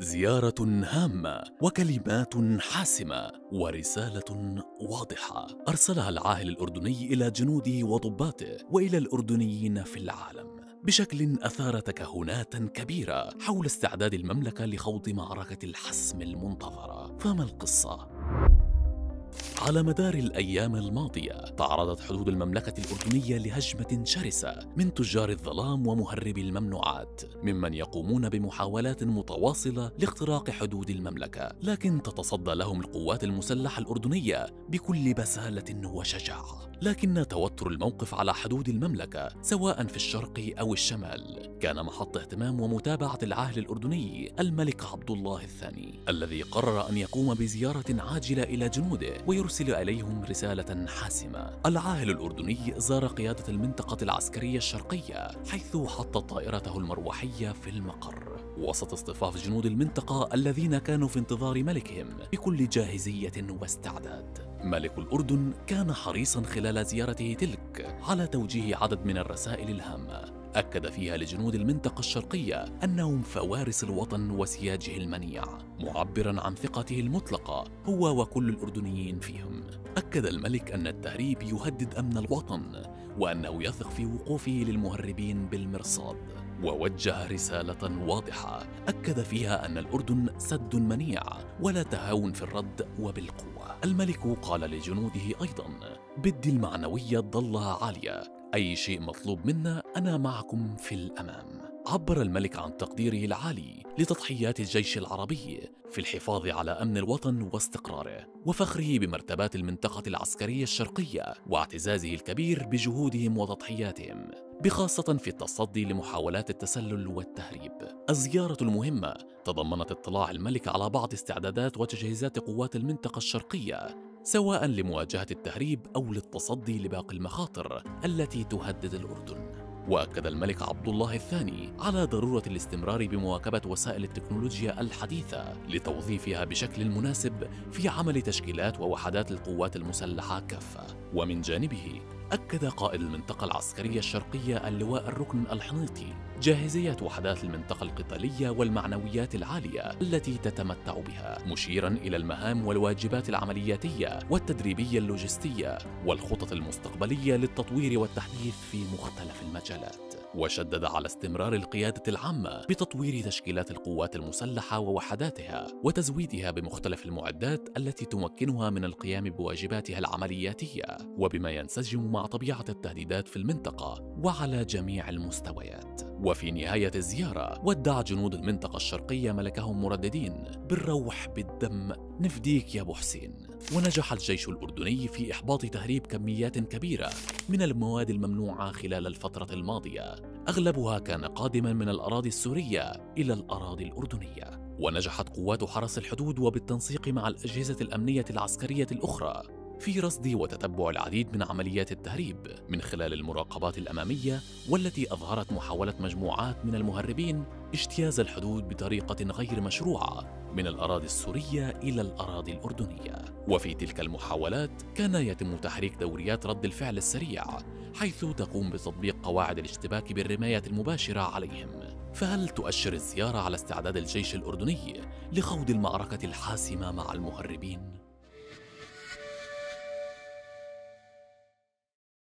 زيارة هامة وكلمات حاسمة ورسالة واضحة أرسلها العاهل الأردني إلى جنوده وضباطه وإلى الأردنيين في العالم بشكل أثار تكهنات كبيرة حول استعداد المملكة لخوض معركة الحسم المنتظرة فما القصة؟ على مدار الأيام الماضية تعرضت حدود المملكة الأردنية لهجمة شرسة من تجار الظلام ومهربي الممنوعات ممن يقومون بمحاولات متواصلة لاختراق حدود المملكة لكن تتصدى لهم القوات المسلحة الأردنية بكل بسالة وشجاعة. لكن توتر الموقف على حدود المملكة سواء في الشرق أو الشمال كان محط اهتمام ومتابعة العاهل الأردني الملك عبد الله الثاني الذي قرر أن يقوم بزيارة عاجلة إلى جنوده ويرسل إليهم رسالة حاسمة. العاهل الأردني زار قيادة المنطقة العسكرية الشرقية حيث حط طائرته المروحية في المقر. وسط اصطفاف جنود المنطقة الذين كانوا في انتظار ملكهم بكل جاهزية واستعداد. ملك الأردن كان حريصا خلال زيارته تلك على توجيه عدد من الرسائل الهامة. أكد فيها لجنود المنطقة الشرقية أنهم فوارس الوطن وسياجه المنيع معبرا عن ثقته المطلقة هو وكل الأردنيين فيهم. أكد الملك أن التهريب يهدد أمن الوطن وأنه يثق في وقوفه للمهربين بالمرصاد. ووجه رسالة واضحة أكد فيها أن الأردن سد منيع ولا تهاون في الرد وبالقوة. الملك قال لجنوده أيضا بدي المعنوية تضلها عالية أي شيء مطلوب منا أنا معكم في الأمام. عبر الملك عن تقديره العالي لتضحيات الجيش العربي في الحفاظ على أمن الوطن واستقراره وفخره بمرتبات المنطقة العسكرية الشرقية واعتزازه الكبير بجهودهم وتضحياتهم بخاصة في التصدي لمحاولات التسلل والتهريب. الزيارة المهمة تضمنت اطلاع الملك على بعض استعدادات وتجهيزات قوات المنطقة الشرقية سواء لمواجهة التهريب أو للتصدي لباقي المخاطر التي تهدد الأردن. وأكد الملك عبد الله الثاني على ضرورة الاستمرار بمواكبة وسائل التكنولوجيا الحديثة لتوظيفها بشكل مناسب في عمل تشكيلات ووحدات القوات المسلحة كافة. ومن جانبه أكد قائد المنطقة العسكرية الشرقية اللواء الركن الحنيطي جاهزية وحدات المنطقة القتالية والمعنويات العالية التي تتمتع بها مشيرا إلى المهام والواجبات العملياتية والتدريبية اللوجستية والخطط المستقبلية للتطوير والتحديث في مختلف المجالات. وشدد على استمرار القيادة العامة بتطوير تشكيلات القوات المسلحة ووحداتها وتزويدها بمختلف المعدات التي تمكنها من القيام بواجباتها العملياتية وبما ينسجم مع طبيعة التهديدات في المنطقة وعلى جميع المستويات. وفي نهاية الزيارة ودع جنود المنطقة الشرقية ملكهم مرددين بالروح بالدم. نفديك يا أبو حسين. ونجح الجيش الأردني في إحباط تهريب كميات كبيرة من المواد الممنوعة خلال الفترة الماضية. أغلبها كان قادما من الأراضي السورية إلى الأراضي الأردنية. ونجحت قوات حرس الحدود وبالتنسيق مع الأجهزة الأمنية العسكرية الأخرى في رصد وتتبع العديد من عمليات التهريب من خلال المراقبات الأمامية والتي أظهرت محاولة مجموعات من المهربين اجتياز الحدود بطريقة غير مشروعة من الأراضي السورية إلى الأراضي الأردنية. وفي تلك المحاولات كان يتم تحريك دوريات رد الفعل السريع حيث تقوم بتطبيق قواعد الاشتباك بالرمايه المباشرة عليهم. فهل تؤشر الزيارة على استعداد الجيش الأردني لخوض المعركة الحاسمة مع المهربين؟